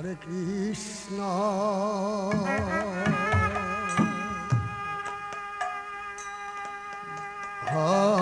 হরে কৃষ্ণ। হরে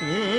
কৃষ্ণ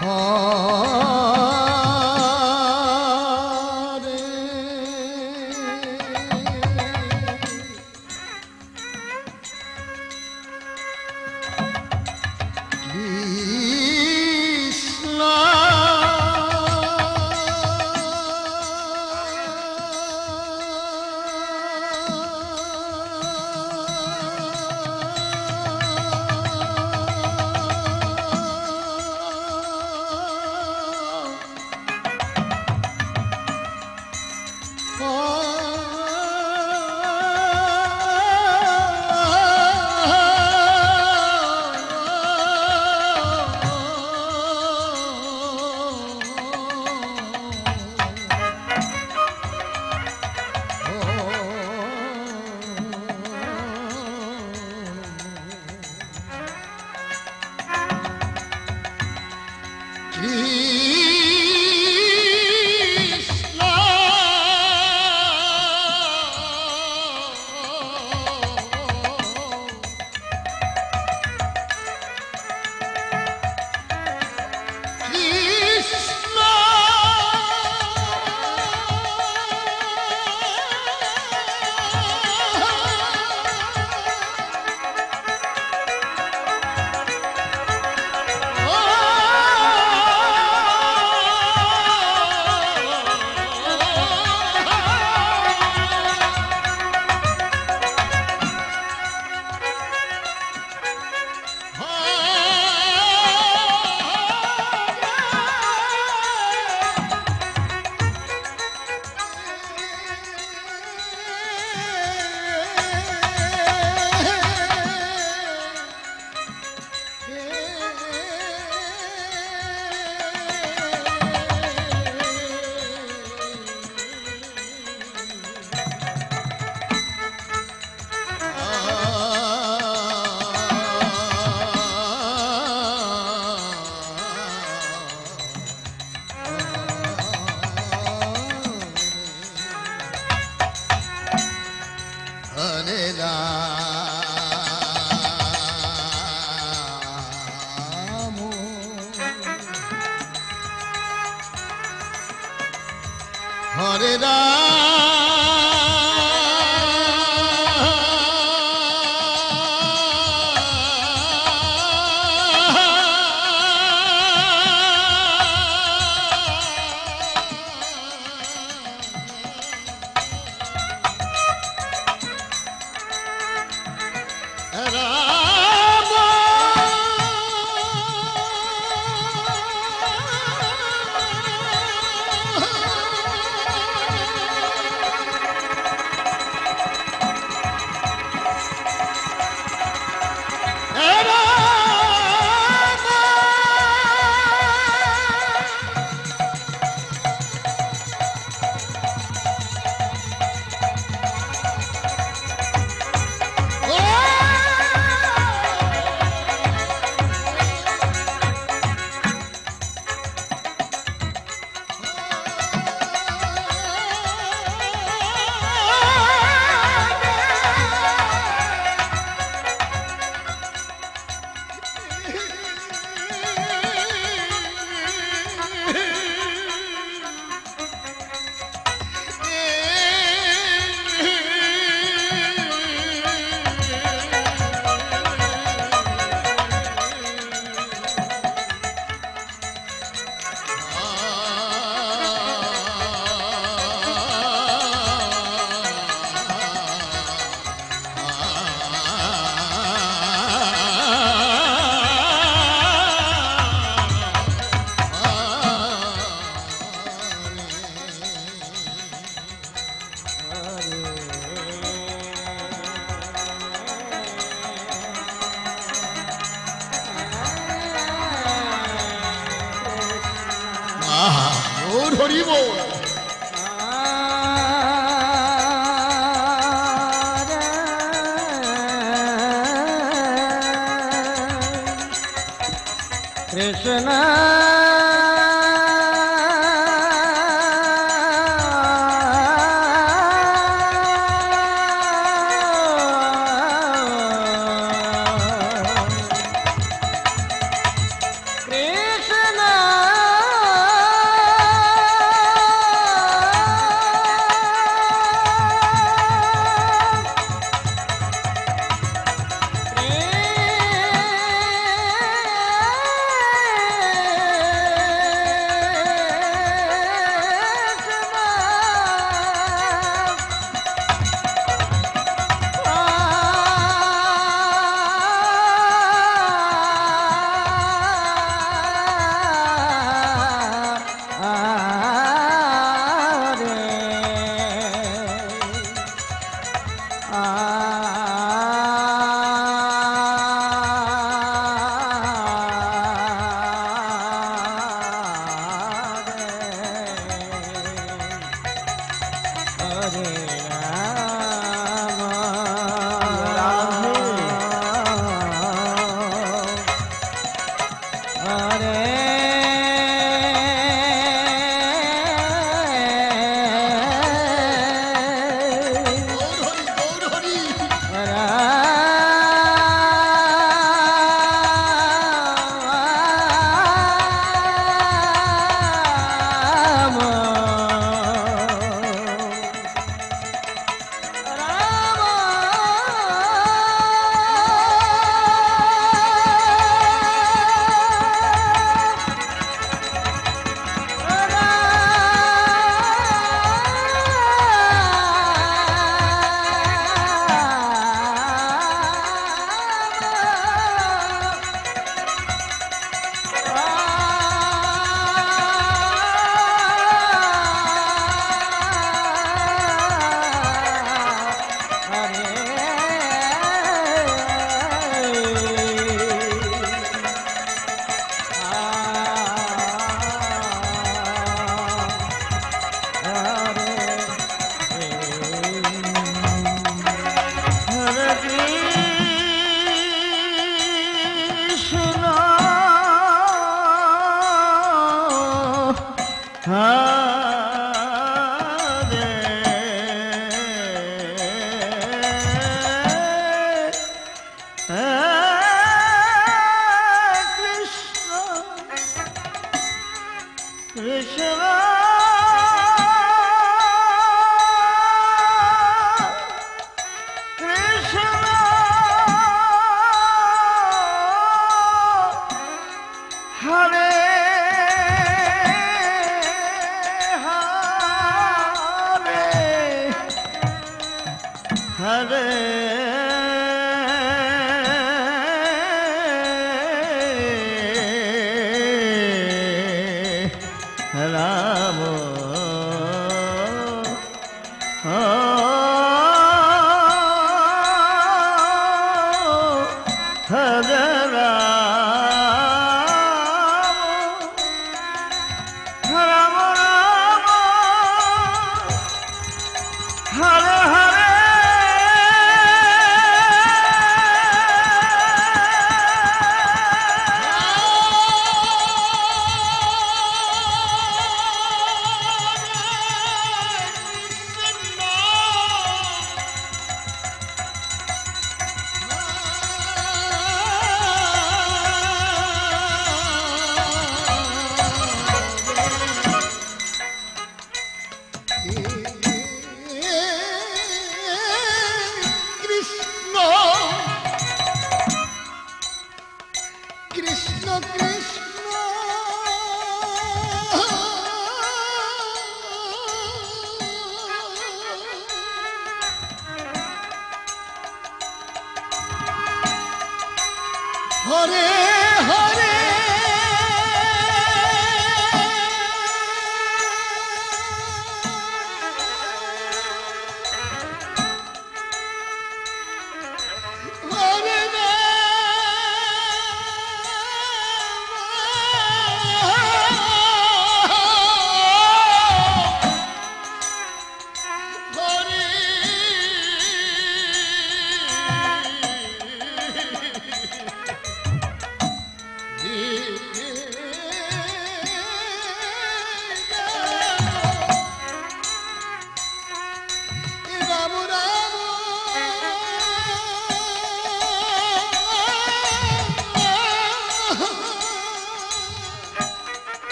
হরে হরে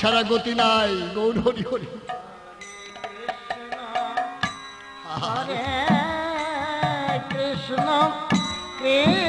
ছাড়া গতি নাই। গৌর হরি হরি। কৃষ্ণ কৃষ্ণ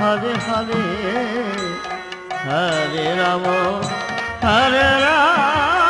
হরে হরে হরে রাম হরে রাম।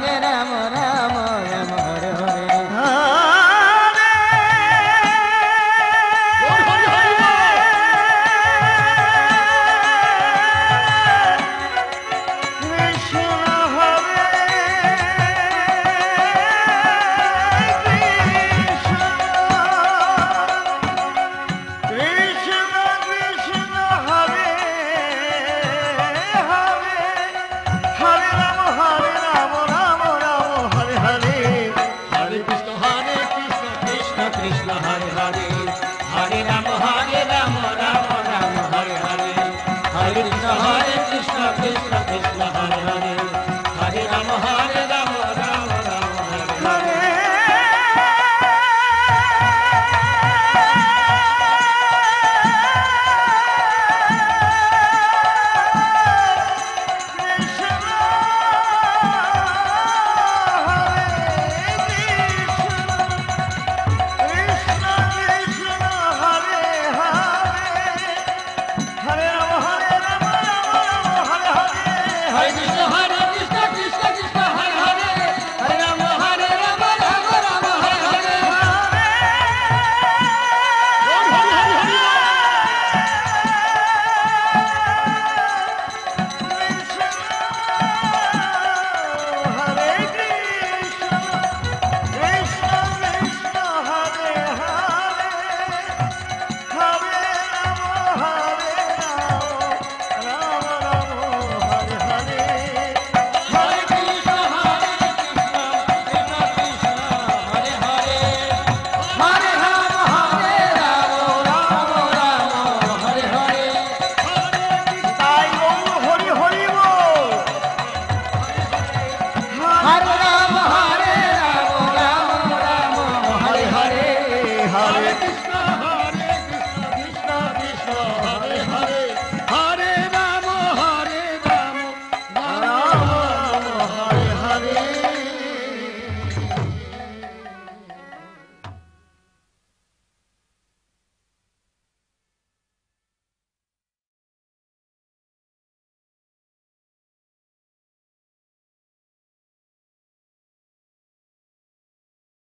হরে কৃষ্ণ হরে